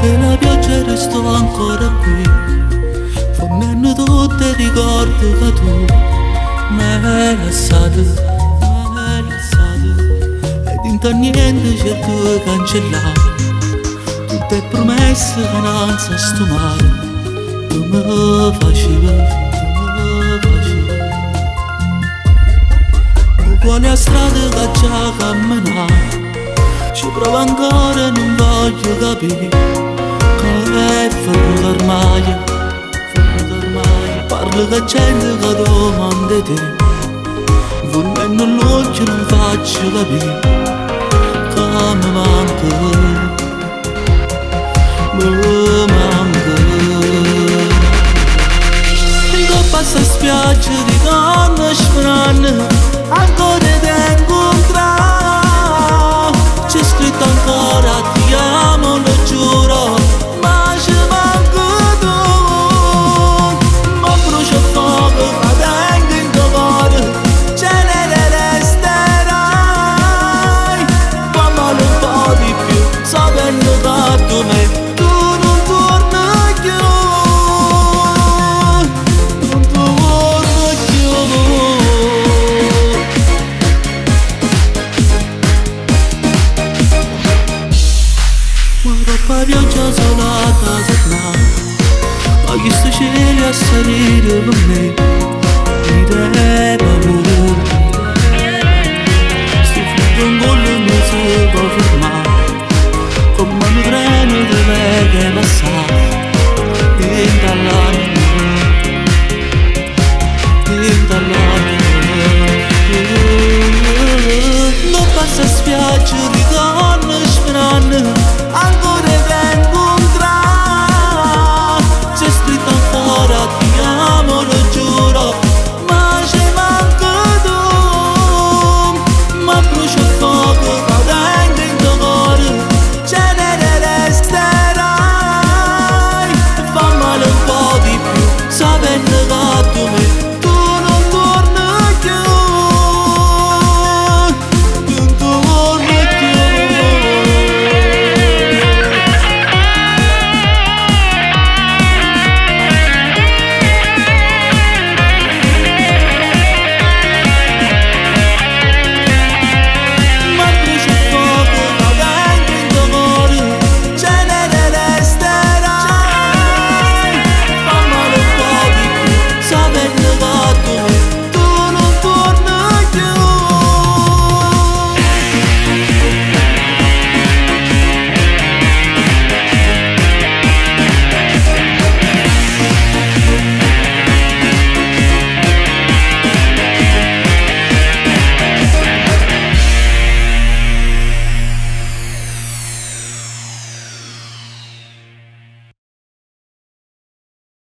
della pioggia resto ancora qui. Fondendo tutti i ricordi che tu. Mi hai lasciato Mi hai lasciato Ed in niente cerco cancellare Tutte promesse che non sa sto male Tu mi facevi, Uguale a strade che già camminare ci provo ancora non voglio capire Che è ferro d'armadio Ferro d'armadio Parlo che gente che domanda te Volendo l'occhio non faccio capire Che mi manca Mi manca salata serna Ma chi sto cielo a salire per me Mi